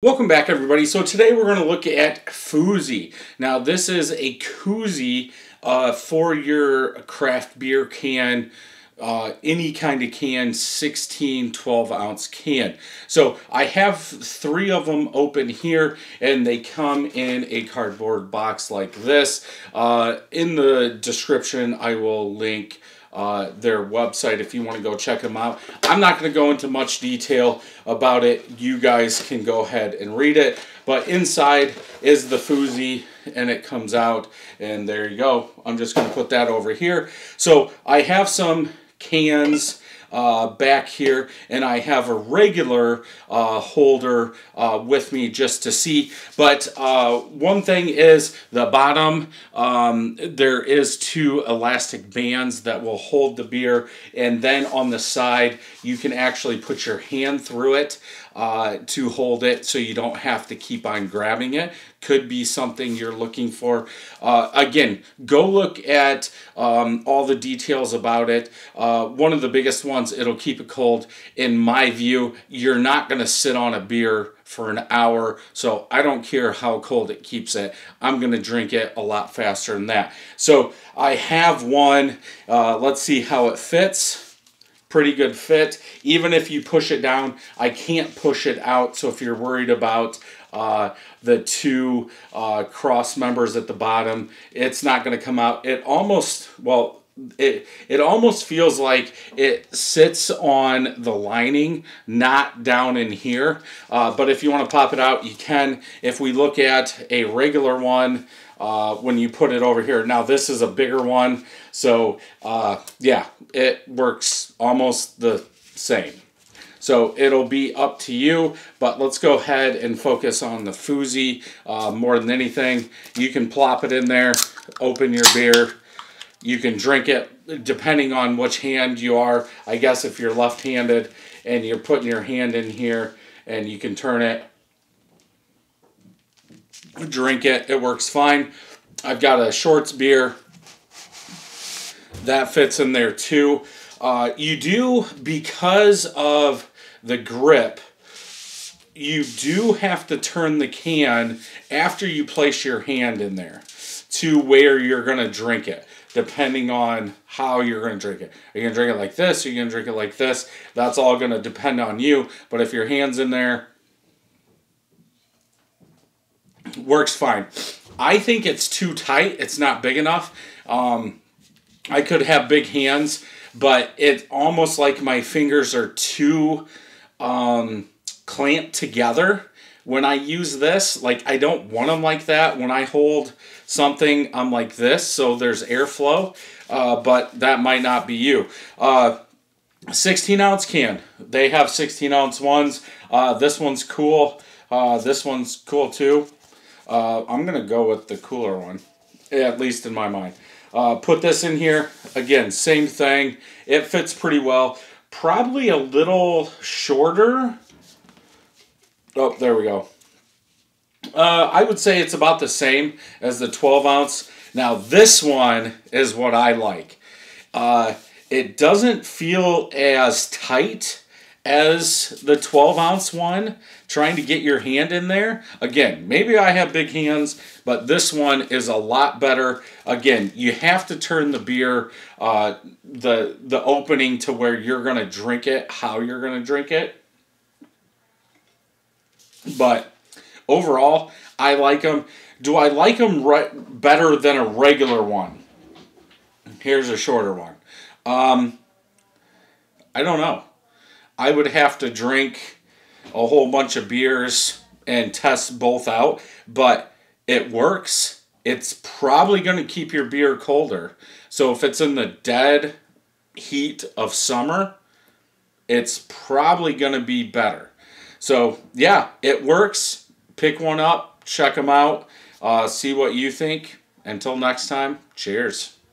Welcome back everybody. So today we're going to look at Phoozy. Now this is a koozie uh, for your craft beer can, uh, any kind of can, 16, 12 ounce can. So I have three of them open here and they come in a cardboard box like this. Uh, in the description I will link uh, their website if you want to go check them out. I'm not going to go into much detail about it. You guys can go ahead and read it. But inside is the Phoozy and it comes out and there you go. I'm just going to put that over here. So I have some cans uh, back here and I have a regular uh, holder uh, with me just to see. But uh, one thing is the bottom um, there is two elastic bands that will hold the beer and then on the side you can actually put your hand through it uh, to hold it so you don't have to keep on grabbing it. Could be something you're looking for. Uh, again, go look at um, all the details about it. Uh, one of the biggest ones, it'll keep it cold. In my view, you're not going to sit on a beer for an hour, so I don't care how cold it keeps it. I'm going to drink it a lot faster than that. So I have one. Uh, let's see how it fits pretty good fit. Even if you push it down, I can't push it out. So if you're worried about uh, the two uh, cross members at the bottom, it's not going to come out. It almost, well, it it almost feels like it sits on the lining, not down in here. Uh, but if you want to pop it out, you can. If we look at a regular one, uh, when you put it over here. Now this is a bigger one, so uh, yeah, it works almost the same. So it'll be up to you, but let's go ahead and focus on the Phoozy uh, more than anything. You can plop it in there, open your beer. You can drink it depending on which hand you are. I guess if you're left-handed and you're putting your hand in here and you can turn it drink it. It works fine. I've got a Shorts beer. That fits in there too. Uh, you do, because of the grip, you do have to turn the can after you place your hand in there to where you're going to drink it, depending on how you're going to drink it. Are you going to drink it like this? Are you going to drink it like this? That's all going to depend on you. But if your hand's in there, works fine. I think it's too tight. It's not big enough. Um, I could have big hands, but it's almost like my fingers are too um, clamped together when I use this. Like, I don't want them like that. When I hold something, I'm like this, so there's airflow, uh, but that might not be you. Uh, 16 ounce can. They have 16 ounce ones. Uh, this one's cool. Uh, this one's cool too. Uh, I'm going to go with the cooler one, at least in my mind. Uh, put this in here. Again, same thing. It fits pretty well. Probably a little shorter. Oh, there we go. Uh, I would say it's about the same as the 12 ounce. Now, this one is what I like. Uh, it doesn't feel as tight as the 12 ounce one, trying to get your hand in there. Again, maybe I have big hands, but this one is a lot better. Again, you have to turn the beer, uh, the, the opening to where you're going to drink it, how you're going to drink it. But overall, I like them. Do I like them right, better than a regular one? Here's a shorter one. Um, I don't know. I would have to drink a whole bunch of beers and test both out, but it works. It's probably going to keep your beer colder. So if it's in the dead heat of summer, it's probably going to be better. So yeah, it works. Pick one up, check them out, uh, see what you think. Until next time, cheers.